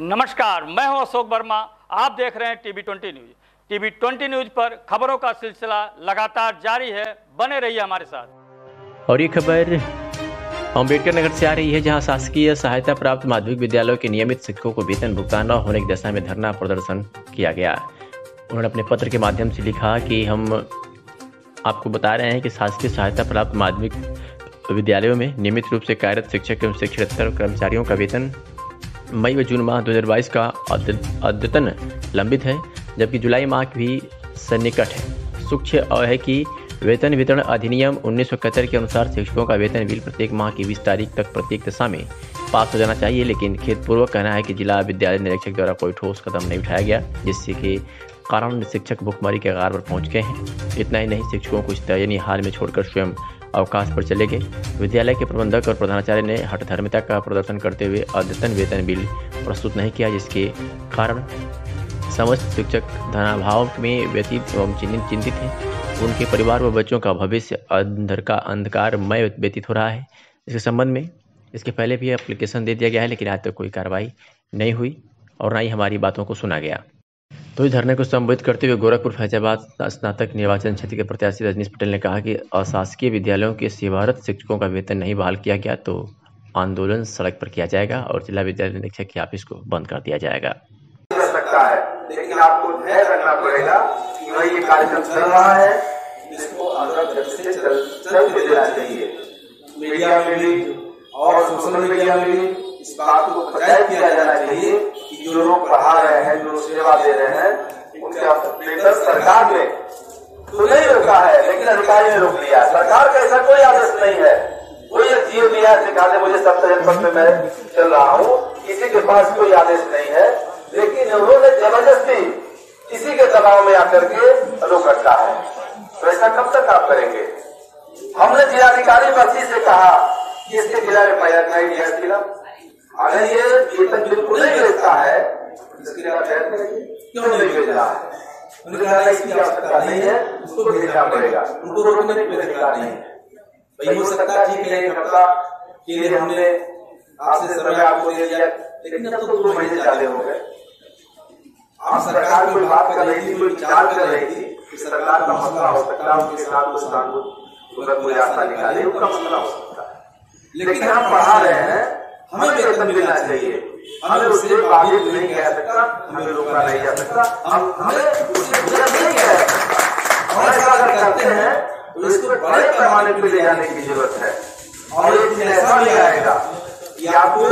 नमस्कार, मैं हूँ अशोक वर्मा। आप देख रहे हैं TV twenty news. TV twenty news पर खबरों का सिलसिला लगातार जारी है, बने रहिए हमारे साथ। और ये खबर अंबेडकर नगर से आ रही है, जहाँ शासकीय सहायता प्राप्त माध्यमिक विद्यालयों के नियमित शिक्षकों को वेतन, भुगतान न होने की दशा में धरना प्रदर्शन किया गया। उन्होंने अपने पत्र के माध्यम से लिखा कि हम आपको बता रहे हैं कि शासकीय सहायता प्राप्त माध्यमिक विद्यालयों में नियमित रूप से कार्यरत शिक्षक एवं शिक्षकेतर कर्मचारियों का वेतन मई व जून माह 2022 का अद्यतन लंबित है, जबकि जुलाई माह भी सन्निकट है। सूक्ष्म है कि वेतन वितरण अधिनियम उन्नीस सौ इकहत्तर के अनुसार शिक्षकों का वेतन बिल प्रत्येक माह की बीस तारीख तक प्रत्येक दशा में पास हो जाना चाहिए, लेकिन खेतपूर्वक कहना है कि जिला विद्यालय निरीक्षक द्वारा कोई ठोस कदम नहीं उठाया गया, जिससे कि कारण शिक्षक भुखमरी के आगार पर पहुँच गए हैं। इतना ही नहीं, शिक्षकों को इस दयनीय हाल में छोड़कर स्वयं अवकाश पर चले गए। विद्यालय के प्रबंधक और प्रधानाचार्य ने हठधर्मिता का प्रदर्शन करते हुए अद्यतन वेतन बिल प्रस्तुत नहीं किया, जिसके कारण समस्त शिक्षक धनाभाव में व्यतीत एवं चिंतित हैं। उनके परिवार व बच्चों का भविष्य अंधर का अंधकारमय व्यतीत हो रहा है। इसके संबंध में इसके पहले भी एप्लीकेशन दे दिया गया है, लेकिन आज तक तो कोई कार्रवाई नहीं हुई और ना ही हमारी बातों को सुना गया। तो इस धरने को संबोधित करते हुए गोरखपुर, फैजाबाद स्नातक निर्वाचन क्षेत्र के प्रत्याशी रजनीश पटेल ने कहा कि अशासकीय विद्यालयों के सेवारत शिक्षकों का वेतन नहीं बहाल किया गया तो आंदोलन सड़क पर किया जाएगा और जिला विद्यालय निरीक्षक के ऑफ़िस को बंद कर दिया जाएगा। लेकिन आपको पड़ेगा कि ये कार्यक्रम चल रहा है इसको चाहिए मीडिया में भी और सोशल मीडिया में भी इस बात को प्रचारित किया जाना चाहिए जो लोग पढ़ा रहे हैं, जो सेवा दे रहे हैं, उनका वेतन सरकार ने तो नहीं रोका है, लेकिन अधिकारी ने रोक लिया। सरकार का ऐसा कोई आदेश नहीं है। कोई जीव दिया सिखा दे मुझे सप्ताह जनपद में मैं चल रहा हूँ। किसी के पास कोई आदेश नहीं है, लेकिन उन्होंने ज़बरदस्ती किसी के दबाव में आकर के रोक रखा है। तो ऐसा कब तक आप करेंगे? हमने जिलाधिकारी बस्ती से कहा कि इसके जिला में पैदा नहीं दिया अगर ये वेतन बिल्कुल नहीं भेजता है क्यों नहीं भेज रहा है। उन्होंने कहा इसकी आवश्यकता नहीं है उसको भेजना पड़ेगा। उनको रोकने की कोई अधिकार नहीं है। भाई हो सकता है ठीक है एक हफ़्ता के लिए हमने आपसे समय आपको दे दिया लेकिन अब तो दो महीने ज़्यादा हो गए। आप सरकार कोई बात कर रही थी कोई विचार कर रही थी कि सरकार का मसला हो सकता है उनके साथ उस कानून कोई रास्ता निकाले उनका मसला हो सकता है। लेकिन हम पढ़ा रहे हैं वेतन मिलना चाहिए। हमें उससे बाधित नहीं कह सकता हमें रोका नहीं जा सकता। हम हमें उससे गुजर नहीं कह हम ऐसा अगर करते हैं तो इसको बड़े पैमाने पर ले जाने की ज़रूरत है। और एक दिन ऐसा भी आएगा कि आपको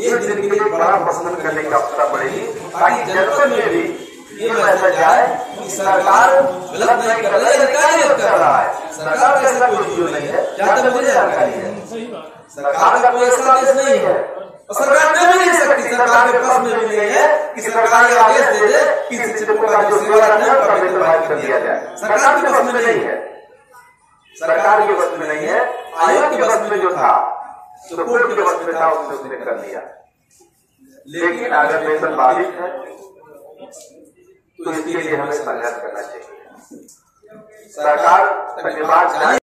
एक दिन के लिए बड़ा प्रश्न करने की आवश्यकता पड़ेगी ताकि जनपद में भी ये मैसेज जाए कि सरकार गलत नहीं कर रही अधिकारी कर रहा है। सरकार का ऐसा कोई चीज़ नहीं है जहाँ तक मुझे जानकारी है। सरकार का कोई ऐसा नहीं है और सरकार दे भी नहीं सकती। सरकार के पास में भी नहीं है कि सरकार ये आदेश दे दे कि शिक्षकों का जो सेवारत है उसका वेतन बहाल कर दिया जाए। सरकार के बस में नहीं है। सरकार के बस में नहीं है। आयोग के बस में जो था, जो के बस में था, उसने उसने कर दिया लेकिन अगर वेतन बाधित है तो इसके लिए हमें संघर्ष करना चाहिए। सरकार धन्यवाद।